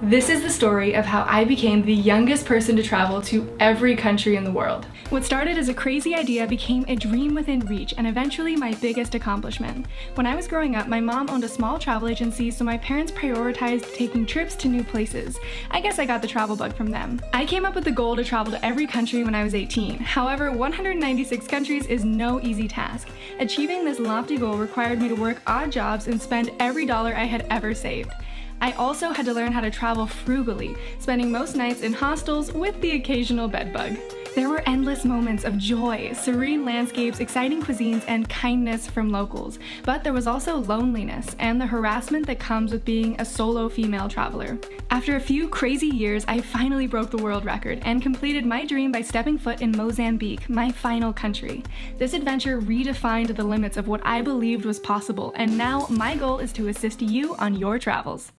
This is the story of how I became the youngest person to travel to every country in the world. What started as a crazy idea became a dream within reach and eventually my biggest accomplishment. When I was growing up, my mom owned a small travel agency, so my parents prioritized taking trips to new places. I guess I got the travel bug from them. I came up with the goal to travel to every country when I was 18. However, 196 countries is no easy task. Achieving this lofty goal required me to work odd jobs and spend every dollar I had ever saved. I also had to learn how to travel frugally, spending most nights in hostels with the occasional bedbug. There were endless moments of joy, serene landscapes, exciting cuisines, and kindness from locals. But there was also loneliness and the harassment that comes with being a solo female traveler. After a few crazy years, I finally broke the world record and completed my dream by stepping foot in Mozambique, my final country. This adventure redefined the limits of what I believed was possible, and now my goal is to assist you on your travels.